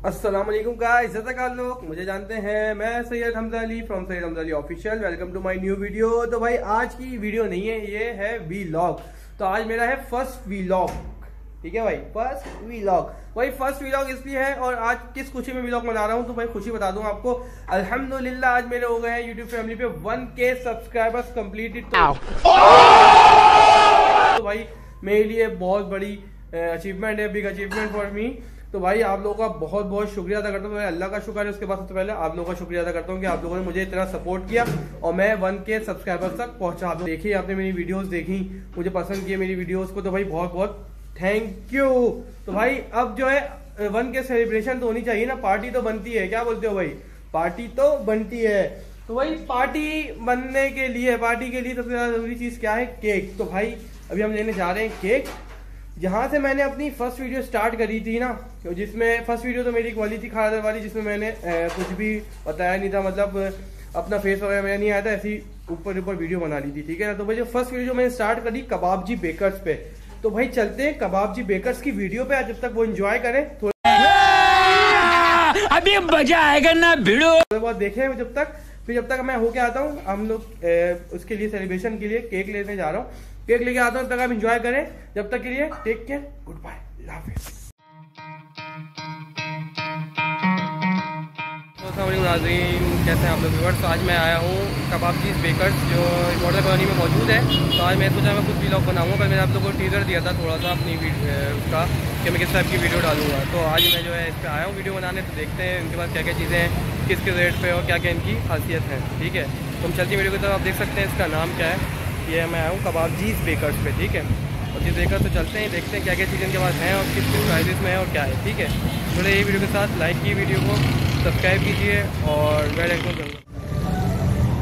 अस्सलाम वालेकुम गाइस जैसा का लोग मुझे जानते हैं मैं Syed Hamza Ali from Syed Hamza Ali official welcome to my new video तो भाई आज की वीडियो नहीं है ये है वीलॉग तो आज मेरा है फ़र्स्ट वीलॉग ठीक है भाई? फ़र्स्ट वीलॉग भाई फ़र्स्ट वीलॉग इसलिए है और आज किस खुशी में वीलॉग बना रहा हूँ तो भाई खुशी बता दूँ आपको। अल्हम्दुलिल्लाह आज मेरे हो गए हैं यूट्यूब फैमिली पे वन के सब्सक्राइबर्स कम्प्लीटेड तो भाई मेरे लिए बहुत बड़ी अचीवमेंट है बिग अचीवमेंट फॉर मी तो भाई आप लोगों का बहुत बहुत शुक्रिया अदा करता हूँ। मैं अल्लाह का शुक्र है, उसके बाद सबसे पहले आप लोगों का शुक्रिया अदा करता हूँ कि आप लोगों ने मुझे इतना सपोर्ट किया और मैं वन के सब्सक्राइबर्स तक पहुँचा। देखिए, आपने मेरी वीडियोस देखी, मुझे पसंद किए मेरी वीडियोस को तो भाई बहुत बहुत थैंक यू तो भाई अब जो है वन के सेलिब्रेशन तो होनी चाहिए ना पार्टी तो बनती है, क्या बोलते हो भाई? पार्टी तो बनती है। तो भाई पार्टी बनने के लिए पार्टी के लिए सबसे ज़्यादा ज़रूरी चीज़ क्या है? केक तो भाई अभी हम लेने जा रहे हैं केक जहाँ से मैंने अपनी फ़र्स्ट वीडियो स्टार्ट करी थी ना जिसमें फ़र्स्ट वीडियो तो मेरी थी खाना वाली जिसमें मैंने ए, कुछ भी बताया नहीं था मतलब अपना फेस वगैरह मेरा नहीं आया था ऐसी ऊपर ऊपर वीडियो बना ली थी ठीक है ना? तो भाई जो फ़र्स्ट वीडियो मैंने स्टार्ट करी कबाब जी बेकर्स पे। तो भाई चलते हैं कबाब जी बेकर्स की वीडियो पे जब तक वो एंजॉय करें थोड़ा अभी मज़ा आएगा ना वीडियो बहुत देखे जब तक फिर जब तक मैं होके आता हूँ, हम लोग उसके लिए सेलिब्रेशन के लिए केक लेने जा रहा हूँ। केक लेके आता हूँ तक आप इंजॉय करें। जब तक के लिए take care good bye love नाजीन कैसे हैं आप लोग व्यूवर्स तो आज मैं आया हूँ कबाब चीज़ बेकर्स जो मॉडल कॉलोनी में मौजूद है। तो आज मैं सोचा मैं कुछ ब्लॉग बनाऊँगा, पर मैंने आप लोगों को टीजर दिया था थोड़ा सा अपनी उसका, कि मैं किस टाइप की वीडियो डालूँगा। तो आज मैं जो है इस पर आया हूँ वीडियो बनाने तो देखते हैं इनके पास क्या क्या चीज़ें हैं किस किस रेट पर और क्या क्या इनकी खासियत है, ठीक है? तो हम चलती वीडियो की तरफ़। आप देख सकते हैं इसका नाम क्या है। ये मैं आया हूँ कबाब जीज बेकर्स पर ठीक है? और जीज बेकर्स तो चलते हैं, देखते हैं क्या क्या चीज़ें इनके पास हैं और किस किस प्राइजेस में है और क्या है, ठीक है? जुड़े ये वीडियो के साथ लाइक की वीडियो को सब्सक्राइब कीजिए और बेल आइकन कर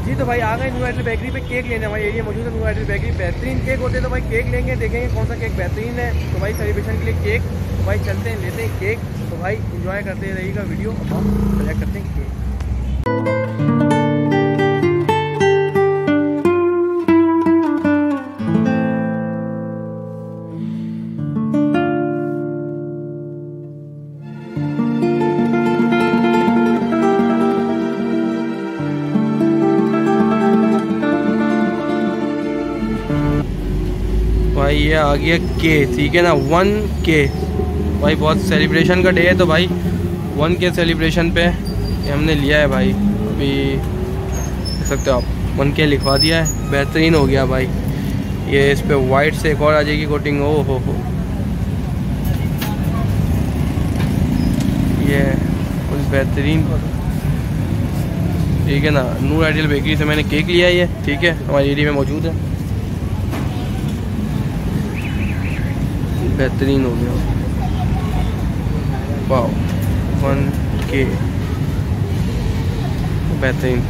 जी तो भाई आ गए न्यू आइडल बेकरी पे केक लेने। हमारे एरिया मौजूद है न्यू आइडल बेकरी बेहतरीन केक होते हैं तो भाई केक लेंगे, देखेंगे कौन सा केक बेहतरीन है। तो भाई सेलिब्रेशन के लिए केक तो भाई चलते हैं, लेते हैं केक। तो भाई इंजॉय करते रहिएगा वीडियो। और सेलेक्ट करते हैं केक। भाई, ये आ गया के ठीक है ना? वन के भाई, बहुत सेलिब्रेशन का डे है तो भाई वन के सेलिब्रेशन पे हमने लिया है भाई। अभी देख सकते हो आप वन के लिखवा दिया है। बेहतरीन हो गया भाई। ये इस पर वाइट से एक और आ जाएगी कोटिंग ओ हो हो ये कुछ बेहतरीन। ठीक है ना? नूर आइडियल बेकरी से मैंने केक लिया है ये, ठीक है? हमारे एरिया में मौजूद है। बेहतरीन हो गया। वाह वन के। बेहतरीन।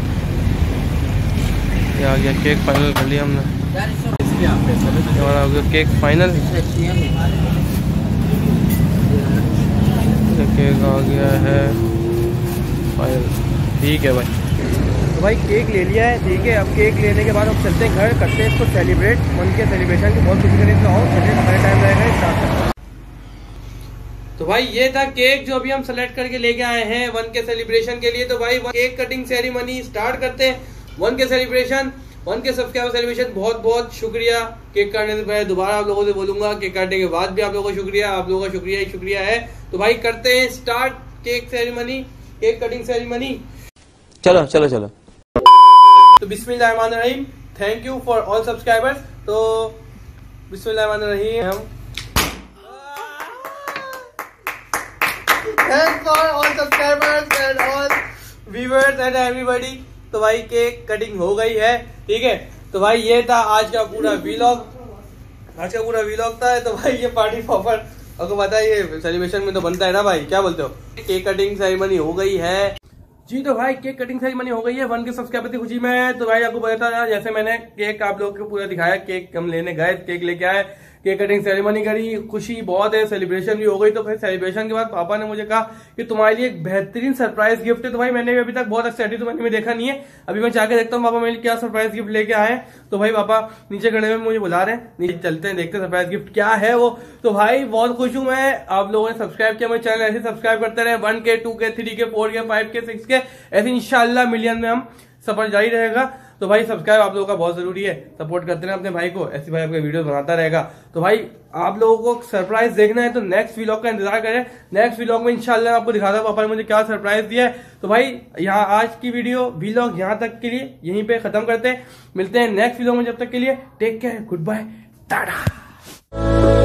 ये आ गया केक फाइनल कर लिया हमने। हमारा हो गया केक फाइनल केक आ गया है फाइनल ठीक है भाई। तो भाई केक ले लिया है, ठीक है। अब केक लेने के बाद हम चलते हैं घर, करते हैं इसको सेलिब्रेट मन के सेलिब्रेशन की, बहुत खुशी करें तो आओ चलिए, हमारे टाइम रहेगा स्टार्ट तो भाई, ये था केक जो अभी हम सेलेक्ट करके लेके आए हैं वन के सेलिब्रेशन के लिए। तो भाई केक कटिंग सेरेमनी स्टार्ट करते हैं। One K celebration one K subscriber celebration बहुत बहुत शुक्रिया। केक काटने से पहले दोबारा आप लोगों से बोलूँगा, केक काटने के बाद भी आप लोगों का शुक्रिया। आप लोगों का शुक्रिया ही शुक्रिया है। तो भाई, करते हैं start cake ceremony cake cutting ceremony चलो चलो चलो। बिस्मिल्लाहिर्रहमानिर्रहीम। Thank you for all subscribers तो बिस्मिल्लाहिर्रहमानिर्रहीम, हम thanks for all subscribers and all viewers and everybody तो भाई केक कटिंग हो गई है, ठीक है? तो भाई ये था आज का पूरा वीलॉग आज का पूरा वीलॉग था तो भाई ये पार्टी पॉपर आपको है ये सेलिब्रेशन में तो बनता है ना भाई, क्या बोलते हो? केक कटिंग सेरेमनी हो गई है। जी तो भाई केक कटिंग सारी मनी हो गई है वन के सब्सक्राइबर की खुशी में। तो भाई, आपको बताया था, जैसे मैंने केक आप लोगों को पूरा दिखाया केक हम लेने गए केक लेके आए। केक कटिंग सेरेमनी करी, खुशी बहुत है सेलिब्रेशन भी हो गई तो फिर सेलिब्रेशन के बाद पापा ने मुझे कहा कि तुम्हारे लिए एक बेहतरीन सरप्राइज़ गिफ्ट है। तो भाई, मैंने अभी तक बहुत एक्साइटेड तो मैंने भी देखा नहीं है। अभी मैं जाके देखता हूँ पापा मेरे क्या सरप्राइज़ गिफ्ट लेके आए तो भाई, पापा नीचे खड़े में मुझे बुला रहे हैं। नीचे चलते हैं, देखते हैं सरप्राइज़ गिफ्ट क्या है वो। तो भाई, बहुत खुश हूँ मैं। आप लोगों ने सब्सक्राइब किया मेरे चैनल ऐसे सब्सक्राइब करते रहे। वन के टू के थ्री के फोर के फाइव के सिक्स के ऐसे इंशाल्लाह मिलियन में हम सफ़र जारी रहेगा। तो भाई सब्सक्राइब आप लोगों का बहुत ज़रूरी है। सपोर्ट करते रहे अपने भाई को। ऐसे भाई आपके वीडियो बनाता रहेगा। तो भाई, आप लोगों को सरप्राइज़ देखना है तो नेक्स्ट व्लॉग का इंतज़ार करें। नेक्स्ट व्लॉग में इंशाल्लाह आपको दिखाता हूँ पापा ने मुझे क्या सरप्राइज़ दिया है। तो भाई, यहाँ आज की वीडियो व्लॉग यहाँ तक के लिए यहीं पे खत्म करते हैं। मिलते हैं नेक्स्ट व्लॉग में जब तक के लिए। Take care good bye tata.